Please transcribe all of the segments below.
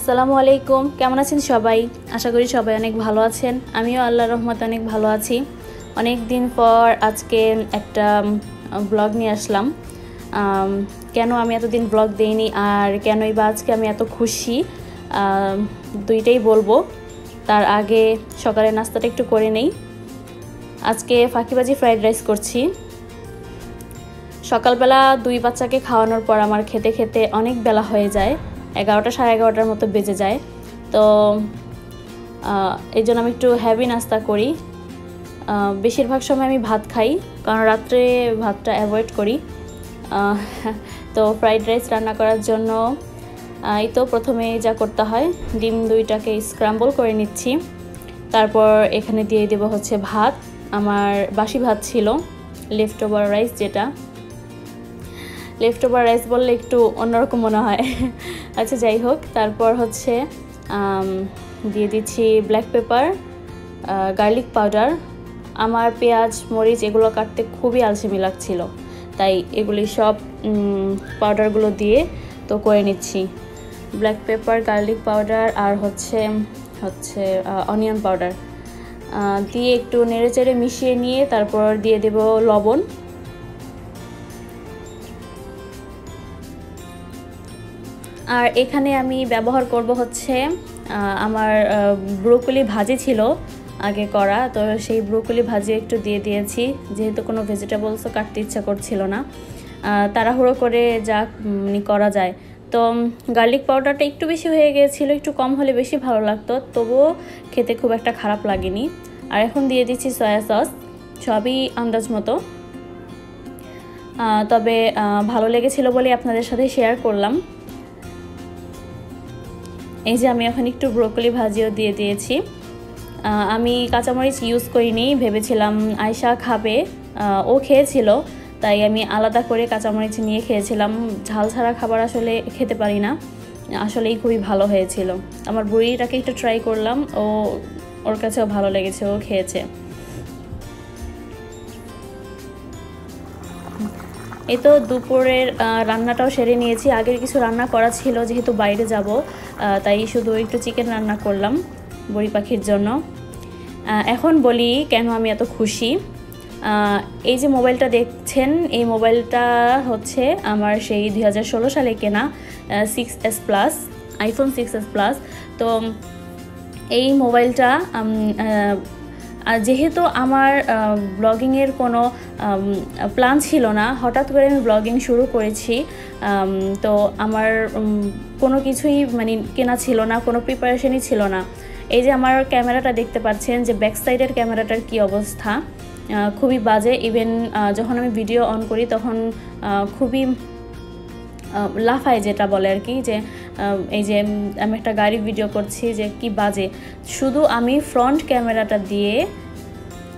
আসসালামু আলাইকুম। কেমন আছেন সবাই? আশা করি সবাই অনেক ভালো আছেন। আমিও আল্লাহ রহমত অনেক ভালো আছি। অনেক দিন পর আজকে একটা ব্লগ নিয়ে আসলাম। কেন আমি এতদিন ব্লগ দেইনি আর কেনই বা আজকে আমি এত খুশি? দুইটাই বলব। তার আগে সকালের নাস্তাটা একটু করে নেই। আজকে ফাঁকিবাজি ফ্রাইড রাইস করছি। সকালবেলা দুই বাচ্চাকে খাওয়ানোর পর আমার খেতে খেতে অনেক বেলা হয়ে যায়। এগারোটা সাড়ে এগারোটার মতো বেজে যায়। তো এই জন্য আমি একটু হ্যাভি নাস্তা করি। বেশিরভাগ সময় আমি ভাত খাই, কারণ রাত্রে ভাতটা অ্যাভয়েড করি। তো ফ্রাইড রাইস রান্না করার জন্য এই তো প্রথমে যা করতে হয়, ডিম দুইটাকে স্ক্রাম্বল করে নিচ্ছি। তারপর এখানে দিয়ে দেবো হচ্ছে ভাত। আমার বাসি ভাত ছিল লেফট ওভার রাইস যেটা। লেফট ওভার রাইস বললে একটু অন্যরকম মনে হয়। আচ্ছা যাই হোক, তারপর হচ্ছে দিয়ে দিচ্ছি ব্ল্যাক পেপার গার্লিক পাউডার আমার পেঁয়াজ, মরিচ এগুলো কাটতে খুবই আলসেমি লাগছিল। তাই এগুলি সব পাউডারগুলো দিয়ে তো করে নিচ্ছি। ব্ল্যাক পেপার গার্লিক পাউডার আর হচ্ছে হচ্ছে অনিয়ন পাউডার দিয়ে একটু নেড়ে চেড়ে মিশিয়ে নিয়ে তারপর দিয়ে দেব লবণ। আর এখানে আমি ব্যবহার করব হচ্ছে আমার ব্রোকলি ভাজি ছিল আগে করা, তো সেই ব্রোকলি ভাজি একটু দিয়ে দিয়েছি। যেহেতু কোনো ভেজিটেবলসও কাটতে ইচ্ছা করছিল না। তাড়াহুড়ো করে যা করা যায়। তো গার্লিক পাউডারটা একটু বেশি হয়ে গিয়েছিল, একটু কম হলে বেশি ভালো লাগতো, তবুও খেতে খুব একটা খারাপ লাগেনি। আর এখন দিয়ে দিচ্ছি সয়া সস সবই আন্দাজ মতো। তবে ভালো লেগেছিল বলে আপনাদের সাথে শেয়ার করলাম। এই যে আমি এখন একটু ব্রোকলি ভাজিও দিয়ে দিয়েছি। আমি কাঁচামরিচ ইউজ করিনি, ভেবেছিলাম আয়সা খাবে ও খেয়েছিল, তাই আমি আলাদা করে কাঁচামরিচ নিয়ে খেয়েছিলাম। ঝাল ছাড়া খাবার আসলে খেতে পারি না, আসলেই খুবই ভালো হয়েছিল। আমার বুড়িটাকে একটু ট্রাই করলাম, ও, ওর কাছেও ভালো লেগেছে, ও খেয়েছে। এই তো দুপুরের রান্নাটাও সেরে নিয়েছি। আগের কিছু রান্না করা ছিল, যেহেতু বাইরে যাব তাই শুধু একটু চিকেন রান্না করলাম বড়ি পাখির জন্য। এখন বলি কেন আমি এত খুশি। এই যে মোবাইলটা দেখছেন, এই মোবাইলটা হচ্ছে আমার সেই দু হাজার ষোলো সালে কেনা six S plus iPhone six S plus তো এই মোবাইলটা যেহেতু আমার ব্লগিংয়ের কোনো প্ল্যান ছিল না, হঠাৎ করে আমি ব্লগিং শুরু করেছি তো আমার কোনো কিছুই মানে কেনা ছিল না, কোনো প্রিপারেশনই ছিল না। এই যে আমার ক্যামেরাটা দেখতে পাচ্ছেন যে ব্যাক সাইডের ক্যামেরাটার কি অবস্থা খুবই বাজে। ইভেন যখন আমি ভিডিও অন করি তখন খুবই লাফায় যেটা বলে আর কি, যে এই যে আমি একটা গাড়ি ভিডিও করছি যে কি বাজে। শুধু আমি ফ্রন্ট ক্যামেরাটা দিয়ে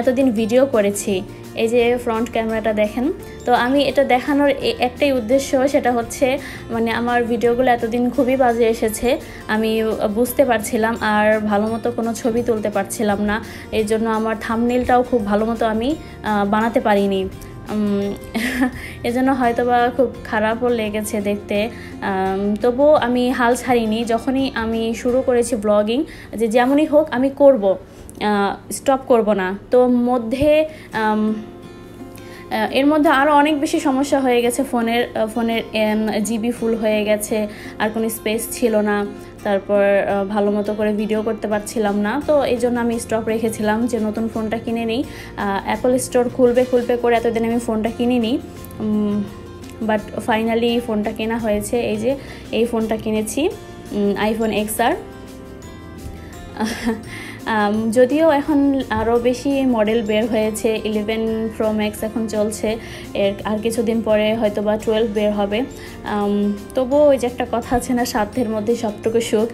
এতদিন ভিডিও করেছি, এই যে ফ্রন্ট ক্যামেরাটা দেখেন। তো আমি এটা দেখানোর একটাই উদ্দেশ্য সেটা হচ্ছে মানে আমার ভিডিওগুলো এতদিন খুবই বাজে এসেছে, আমি বুঝতে পারছিলাম আর ভালো মতো কোনো ছবি তুলতে পারছিলাম না। এই জন্য আমার থামনেলটাও খুব ভালো মতো আমি বানাতে পারিনি। এজন্য হয়তো বা খুব খারাপও লেগেছে দেখতে। তবুও আমি হাল ছাড়িনি। যখনই আমি শুরু করেছি ব্লগিং যে যেমনই হোক আমি করব স্টপ করব না। তো মধ্যে এর মধ্যে আরও অনেক বেশি সমস্যা হয়ে গেছে ফোনের ফোনের জিবি ফুল হয়ে গেছে, আর কোনো স্পেস ছিল না। তারপর ভালো মতো করে ভিডিও করতে পারছিলাম না। তো এই জন্য আমি স্টক রেখেছিলাম যে নতুন ফোনটা কিনে নিই। অ্যাপল স্টোর খুলবে খুলবে করে এতদিন আমি ফোনটা কিনে নিই বাট ফাইনালি ফোনটা কেনা হয়েছে। এই যে, এই ফোনটা কিনেছি আইফোন এক্স আর যদিও এখন আরও বেশি মডেল বের হয়েছে ইলেভেন প্রো ম্যাক্স এখন চলছে। এর আর কিছুদিন পরে হয়তো বা টুয়েলভ বের হবে। তবুও ওই যে একটা কথা আছে না, সাধ্যের মধ্যে সবটুকু সুখ।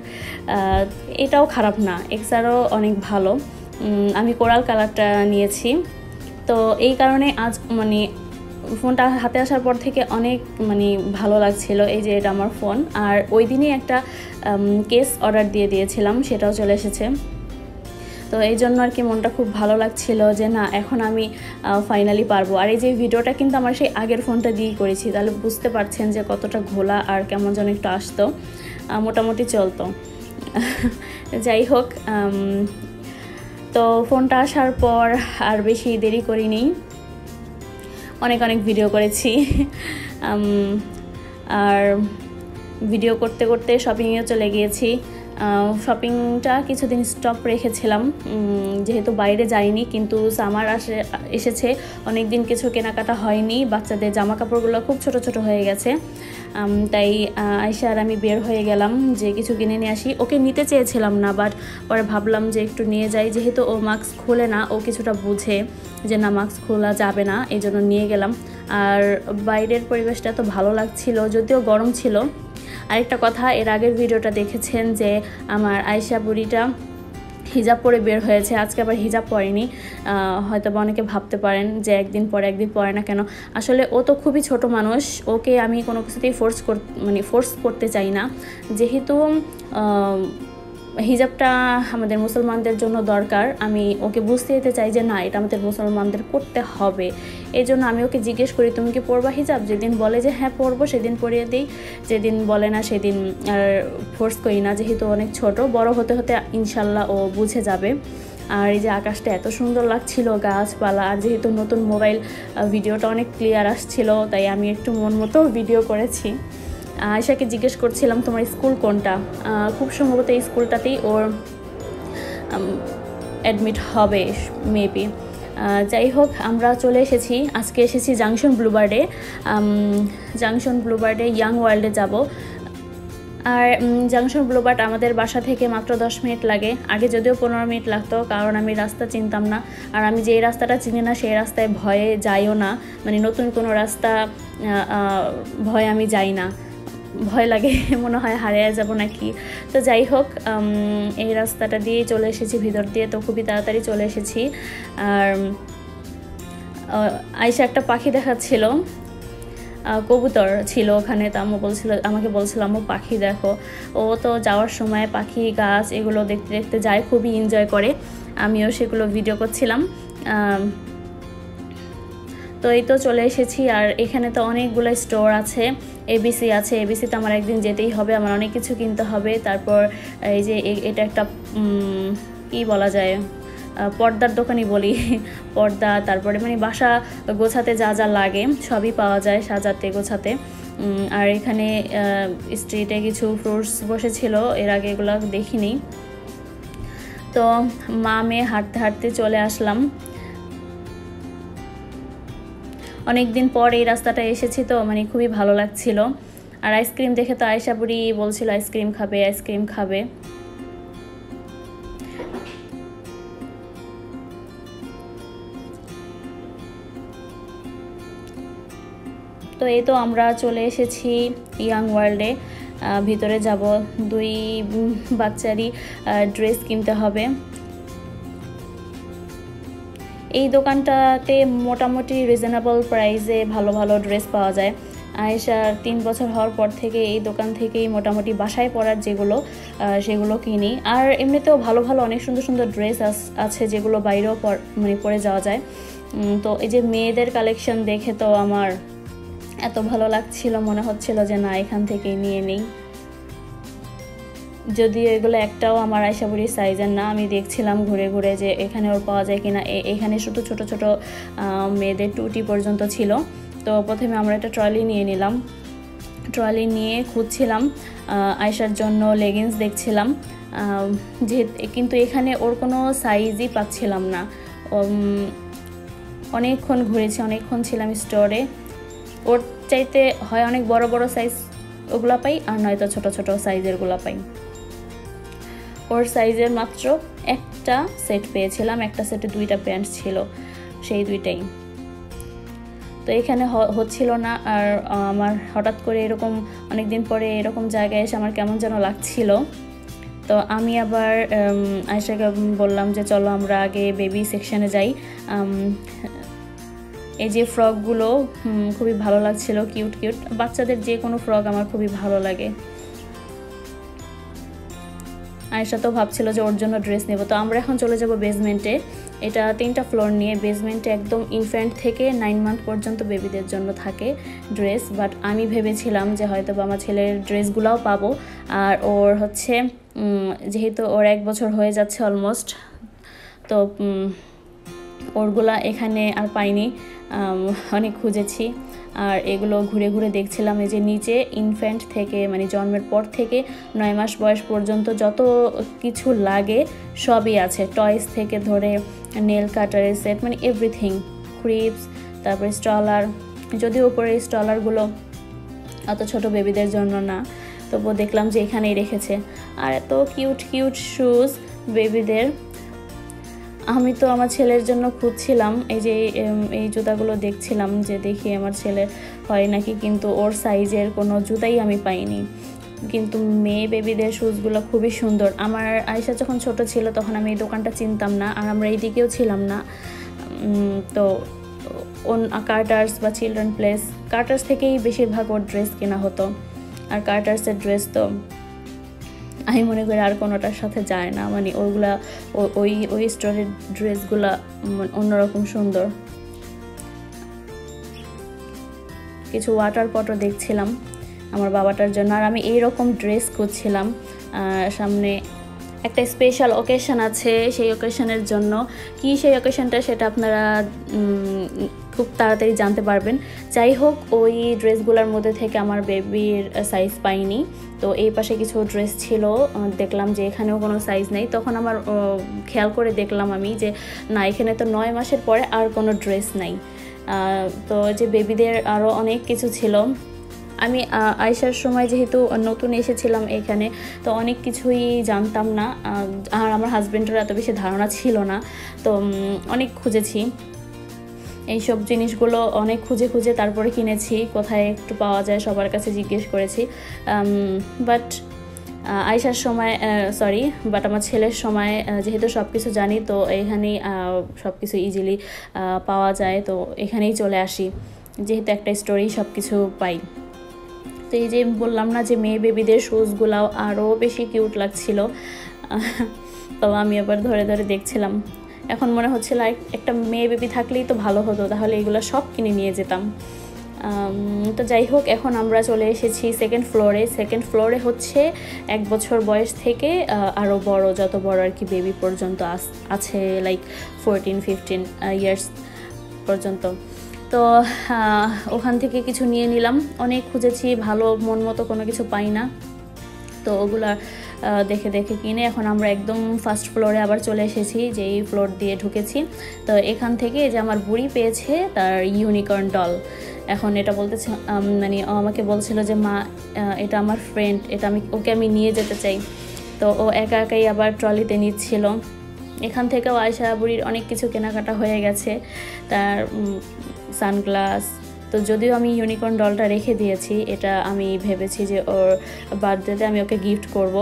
এটাও খারাপ না এক্সারও অনেক ভালো। আমি কোরাল কালারটা নিয়েছি। তো এই কারণে আজ মানে ফোনটা হাতে আসার পর থেকে অনেক মানে ভালো লাগছিল এই যে এটা আমার ফোন। আর ওই দিনই একটা কেস অর্ডার দিয়ে দিয়েছিলাম, সেটাও চলে এসেছে। তো এই জন্য আর কি মনটা খুব ভালো লাগছিল যে না, এখন আমি ফাইনালি পারব। আর এই যে ভিডিওটা কিন্তু আমার সেই আগের ফোনটা দিয়েই করেছি, তাহলে বুঝতে পারছেন যে কতটা ঘোলা আর কেমন যেন একটু আসতো। মোটামুটি চলতো। যাই হোক তো ফোনটা আসার পর আর বেশি দেরি করিনি। অনেক অনেক ভিডিও করেছি। আর ভিডিও করতে করতে শপিংয়েও চলে গিয়েছি। শপিংটা কিছুদিন স্টপ রেখেছিলাম। যেহেতু বাইরে যাইনি, কিন্তু সামার আসে, এসেছে। অনেক দিন কিছু কেনাকাটা হয়নি, বাচ্চাদের জামা কাপড়গুলো খুব ছোট ছোট হয়ে গেছে। তাই আয়সা আর আমি বের হয়ে গেলাম যে কিছু কিনে নিয়ে আসি। ওকে নিতে চেয়েছিলাম না বাট পরে ভাবলাম যে একটু নিয়ে যাই। যেহেতু ও মাস্ক খুলে না, ও কিছুটা বুঝে যে না মাস্ক খোলা যাবে না এই জন্য নিয়ে গেলাম। আর বাইরের পরিবেশটা তো ভালো লাগছিল, যদিও গরম ছিল আরেকটা কথা, এর আগের ভিডিওটা দেখেছেন যে আমার আয়সা বুড়িটা হিজাব পরে বের হয়েছে, আজকে আবার হিজাব পরেনি। হয়তো বা অনেকে ভাবতে পারেন যে একদিন পরে একদিন পরে না কেন। আসলে ও তো খুবই ছোট মানুষ, ওকে আমি কোনো কিছুতেই ফোর্স মানে ফোর্স করতে চাই না। যেহেতু হিজাবটা আমাদের মুসলমানদের জন্য দরকার। আমি ওকে বুঝতে যেতে চাই যে না, এটা আমাদের মুসলমানদের করতে হবে। এই জন্য আমি ওকে জিজ্ঞেস করি, তুমি কি পড়বা হিজাব? যেদিন বলে যে হ্যাঁ পড়ব সেদিন পরিয়ে দিই। যেদিন বলে না, সেদিন, আর ফোর্স করি না, যেহেতু অনেক ছোট। বড় হতে হতে ইনশাল্লাহ ও বুঝে যাবে। আর এই যে আকাশটা এত সুন্দর লাগছিল, গাছপালা, আর যেহেতু নতুন মোবাইল ভিডিওটা অনেক ক্লিয়ার আসছিল, তাই আমি একটু মন মতো ভিডিও করেছি। আয়সাকে জিজ্ঞেস করছিলাম, তোমার স্কুল কোনটা? খুব সম্ভবত এই স্কুলটাতেই ওর অ্যাডমিট হবে মেবি যাই হোক, আমরা চলে এসেছি। আজকে এসেছি জাংশন ব্লুবার্ডে জাংশন ব্লুবার্ডে ইয়াং ওয়ার্ল্ডে যাব। আর জাংশন ব্লুবার্ড আমাদের বাসা থেকে মাত্র দশ মিনিট লাগে। আগে যদিও পনেরো মিনিট লাগতো, কারণ আমি রাস্তা চিনতাম না। আর আমি যেই রাস্তাটা চিনি না, সেই রাস্তায় ভয়ে যাইও না। মানে নতুন কোনো রাস্তা ভয়ে আমি যাই না। ভয় লাগে, মনে হয় হারিয়ে যাব নাকি। তো যাই হোক এই রাস্তাটা দিয়ে চলে এসেছি, ভিতর দিয়ে তো খুবই তাড়াতাড়ি চলে এসেছি। আর আইসা একটা পাখি দেখাচ্ছিল কবুতর ছিল ওখানে, তো আম্মু বলছিল, আমাকে বলছিল, আম্মু, পাখি দেখো। ও তো যাওয়ার সময় পাখি, গাছ, এগুলো দেখতে দেখতে যায়, খুবই এনজয় করে। আমিও সেগুলো ভিডিও করছিলাম। তো এই তো চলে এসেছি, আর এখানে তো অনেকগুলো স্টোর আছে এবিসি আছে এবিসিতে আমার একদিন যেতেই হবে, আমার অনেক কিছু কিনতে হবে, তারপর এই যে এটা একটা কি বলা যায় পর্দার দোকানই বলি, পর্দা, তারপরে মানে বাসা গোছাতে যা যা লাগে, সবই পাওয়া যায় সাজাতে, গোছাতে আর এখানে স্ট্রিটে কিছু ফ্রুটস বসেছিল, এর আগে এগুলো দেখিনি, তো মা মেয়ে হাঁটতে হাঁটতে চলে আসলাম অনেক দিন পর এই রাস্তাটা এসেছি তো মানে খুবই ভালো লাগছিল। আর আইসক্রিম দেখে তো আয়সা বুড়ি বলছিল, আইসক্রিম খাবে আইসক্রিম খাবে। তো এই তো আমরা চলে এসেছি ইয়াং ওয়ার্ল্ডে। ভিতরে যাব, দুই বাচ্চারই ড্রেস কিনতে হবে। এই দোকানটাতে মোটামুটি রিজনেবল প্রাইসে ভালো ভালো ড্রেস পাওয়া যায়। আয়েশার তিন বছর হওয়ার পর থেকে এই দোকান থেকেই মোটামুটি বাসায় পরার যেগুলো সেগুলো কিনি। আর এমনিতেও ভালো ভালো অনেক সুন্দর সুন্দর ড্রেস আছে যেগুলো বাইরেও মানে পরে যাওয়া যায়। তো এই যে মেয়েদের কালেকশন দেখে তো আমার এত ভালো লাগছিল, মনে হচ্ছিল যে না, এখান থেকেই নিয়ে নিই। যদিও এগুলো একটাও আমার আয়সাবুড়ির সাইজের না, আমি দেখছিলাম ঘুরে ঘুরে যে এখানে ওর পাওয়া যায় কিনা। এখানে শুধু ছোট ছোট মেয়েদের টুটি পর্যন্ত ছিল। তো প্রথমে আমরা একটা ট্রলি নিয়ে নিলাম। ট্রলি নিয়ে খুঁজছিলাম আয়সার জন্য লেগিংস দেখছিলাম। যে কিন্তু এখানে ওর কোনো সাইজই পাচ্ছিলাম না। অনেকক্ষণ ঘুরেছি, অনেকক্ষণ ছিলাম স্টোরে ওর চাইতে হয় অনেক বড় বড় সাইজ ওগুলো পাই, আর নয়তো ছোট ছোট সাইজেরগুলো পাই। ওর সাইজের মাত্র একটা সেট পেয়েছিলাম। একটা সেটে দুইটা প্যান্ট ছিল, সেই দুইটাই। তো এখানে হচ্ছিল না আর আমার হঠাৎ করে এরকম অনেক দিন পরে এরকম জায়গায় এসে আমার কেমন যেন লাগছিল। তো আমি আবার আয়সাকে বললাম যে, চলো আমরা আগে বেবি সেকশানে যাই। এই যে ফ্রকগুলো খুবই ভালো লাগছিল কিউট কিউট বাচ্চাদের যে কোনো ফ্রক আমার খুবই ভালো লাগে। আয়েশা তো ভাবছিল যে ওর জন্য ড্রেস নেব। তো আমরা এখন চলে যাব বেসমেন্টে এটা তিনটা ফ্লোর নিয়ে। বেসমেন্টে একদম ইনফ্যান্ট থেকে নাইন মান্থ পর্যন্ত বেবিদের জন্য থাকে ড্রেস বাট আমি ভেবেছিলাম যে হয়তো আমার ছেলের ড্রেসগুলোও পাবো। আর ওর হচ্ছে যেহেতু ওর এক বছর হয়ে যাচ্ছে অলমোস্ট তো ওরগুলা এখানে আর পাইনি। অনেক খুঁজেছি। আর এগুলো ঘুরে ঘুরে দেখছিলাম এই যে নিচে ইনফ্যান্ট থেকে মানে জন্মের পর থেকে নয় মাস বয়স পর্যন্ত যত কিছু লাগে সবই আছে। টয়েস থেকে ধরে নেল কাটারের সেট মানে এভরিথিং ক্রিপস তারপরে স্টলার যদিও ওপরে স্টলারগুলো অত ছোট বেবিদের জন্য না, তবুও দেখলাম যে এখানেই রেখেছে। আর এত কিউট কিউট শুজ বেবিদের আমি তো আমার ছেলের জন্য খুঁজছিলাম, এই যে এই জুতাগুলো দেখছিলাম যে দেখি আমার ছেলে হয় নাকি কিন্তু ওর সাইজের কোনো জুতাই আমি পাইনি। কিন্তু মেয়ে বেবিদের শ্যুজগুলো খুবই সুন্দর। আমার আয়সা যখন ছোট ছিল তখন আমি এই দোকানটা চিনতাম না আর আমরা এই দিকেও ছিলাম না। তো কার্টার্স বা চিলড্রেন প্লেস কার্টার্স থেকেই বেশিরভাগ ওর ড্রেস কেনা হতো। আর কার্টার্সের ড্রেস তো আমি মনে করি আর কোনোটার সাথে যায় না। মানে ওইগুলা ওই ওই স্টোরের ড্রেসগুলা অন্যরকম সুন্দর। কিছু ওয়াটার পটও দেখছিলাম আমার বাবাটার জন্য। আর আমি এইরকম ড্রেস খুঁজছিলাম সামনে একটা স্পেশাল ওকেশন আছে সেই ওকেশনের জন্য। কি সেই ওকেশনটা সেটা আপনারা খুব তাড়াতাড়ি জানতে পারবেন। যাই হোক ওই ড্রেসগুলোর মধ্যে থেকে আমার বেবির সাইজ পাইনি। তো এই পাশে কিছু ড্রেস ছিল দেখলাম যে এখানেও কোনো সাইজ নেই। তখন আমার খেয়াল করে দেখলাম আমি যে না, এখানে তো নয় মাসের পরে আর কোনো ড্রেস নাই। তো যে বেবিদের আরও অনেক কিছু ছিল। আমি আয়সার সময় যেহেতু নতুন এসেছিলাম এখানে, তো অনেক কিছুই জানতাম না। আর আমার হাজব্যান্ডের এত বেশি ধারণা ছিল না। তো অনেক খুঁজেছি। এইসব জিনিসগুলো অনেক খুঁজে খুঁজে তারপরে কিনেছি, কোথায় একটু পাওয়া যায় সবার কাছে জিজ্ঞেস করেছি। বাট আয়সার সময় সরি বাট আমার ছেলের সময় যেহেতু সব কিছু জানি, তো এখানেই সব কিছু ইজিলি পাওয়া যায়, তো এখানেই চলে আসি। যেহেতু একটা স্টোরি সব কিছু পাই। তো এই যে বললাম না যে মেয়ে বেবিদের শুজগুলাও আরও বেশি কিউট লাগছিল তো আমি আবার ধরে ধরে দেখছিলাম। এখন মনে হচ্ছিল একটা মেয়ে বেবি থাকলেই তো ভালো হতো, তাহলে এগুলো সব কিনে নিয়ে যেতাম। তো যাই হোক, এখন আমরা চলে এসেছি সেকেন্ড ফ্লোরে সেকেন্ড ফ্লোরে হচ্ছে এক বছর বয়স থেকে আরও বড়, যত বড় আর কি বেবি পর্যন্ত আছে লাইক ফোরটিন ফিফটিন ইয়ার্স পর্যন্ত। তো ওখান থেকে কিছু নিয়ে নিলাম। অনেক খুঁজেছি, ভালো, মন মতো কোনো কিছু পাই না। তো ওগুলা দেখে দেখে কিনে এখন আমরা একদম ফার্স্ট ফ্লোরে আবার চলে এসেছি, যেই ফ্লোর দিয়ে ঢুকেছি। তো এখান থেকে যে আমার বুড়ি পেয়েছে তার ইউনিকর্ন ডল এখন এটা বলতেছে মানে আমাকে বলছিল যে, মা এটা আমার ফ্রেন্ড এটা আমি, ওকে আমি নিয়ে যেতে চাই। তো ও একা একাই আবার ট্রলিতে নিচ্ছিল। এখান থেকেও আয়সা বুড়ির অনেক কিছু কেনাকাটা হয়ে গেছে, তার সানগ্লাস তো যদিও আমি ইউনিকর্ন ডলটা রেখে দিয়েছি, এটা আমি ভেবেছি যে ওর বার্থডেতে আমি ওকে গিফট করব।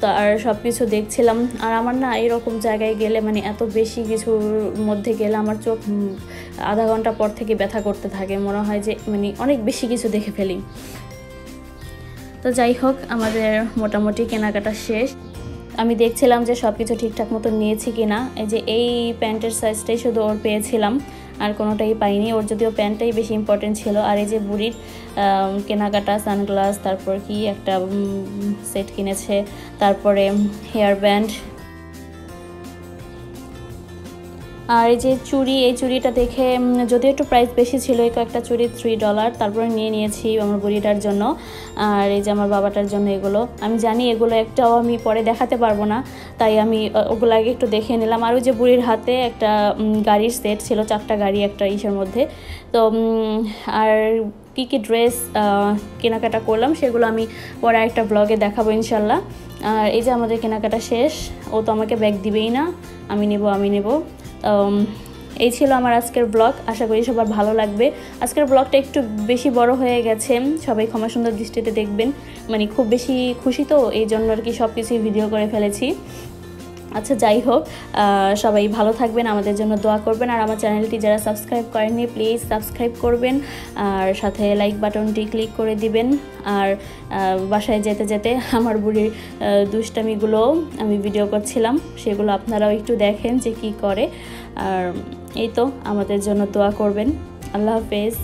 তো আর সব কিছু দেখছিলাম। আর আমার না এরকম জায়গায় গেলে মানে এত বেশি কিছুর মধ্যে গেলে আমার চোখ আধা ঘণ্টা পর থেকে ব্যথা করতে থাকে। মনে হয় যে মানে অনেক বেশি কিছু দেখে ফেলি। তো যাই হোক, আমাদের মোটামুটি কেনাকাটা শেষ। আমি দেখছিলাম যে সব কিছু ঠিকঠাক মতো নিয়েছি কি না এই যে এই প্যান্টের সাইজটাই শুধু ওর পেয়েছিলাম। আর কোনোটাই পাইনি। ওর যদিও প্যান্টটাই বেশি ইম্পর্টেন্ট ছিল। আর এই যে বুড়ির কেনাকাটা, সানগ্লাস, তারপর কি একটা সেট কিনেছে। তারপরে হেয়ার ব্যান্ড আর এই যে চুড়ি, এই চুড়িটা দেখে যদিও একটু প্রাইস বেশি ছিল, এই কয়েকটা চুড়ি থ্রি ডলার তারপরে নিয়ে নিয়েছি আমার বুড়িটার জন্য। আর এই যে আমার বাবাটার জন্য এগুলো। আমি জানি এগুলো একটাও আমি পরে দেখাতে পারব না, তাই আমি ওগুলো আগে একটু দেখে নিলাম। আর ওই যে বুড়ির হাতে একটা গাড়ির সেট ছিল, চারটা গাড়ি একটা ইসের মধ্যে। তো আর কী কী ড্রেস কেনাকাটা করলাম, সেগুলো আমি পরে একটা ব্লগে দেখাবো ইনশাল্লাহ আর এই যে আমাদের কেনাকাটা শেষ, ও তো আমাকে ব্যাগ দিবেই না। আমি নেব আমি নেব। এই ছিল আমার আজকের ব্লগ। আশা করি সবার ভালো লাগবে। আজকের ব্লগটা একটু বেশি বড় হয়ে গেছে। সবাই ক্ষমা সুন্দর দৃষ্টিতে দেখবেন। মানে খুব বেশি খুশি তো এই জন্য আর কি সব কিছুই ভিডিও করে ফেলেছি। আচ্ছা যাই হোক সবাই ভালো থাকবেন, আমাদের জন্য দোয়া করবেন, আর আমার চ্যানেলটি যারা সাবস্ক্রাইব করেননি, প্লিজ সাবস্ক্রাইব করবেন, আর সাথে লাইক বাটনটি ক্লিক করে দিবেন, আর বাসায় যেতে যেতে আমার বুড়ির দুষ্টামিগুলো আমি ভিডিও করছিলাম, সেগুলো আপনারাও একটু দেখেন যে কি করে, আর এই তো, আমাদের জন্য দোয়া করবেন, আল্লাহ হাফেজ।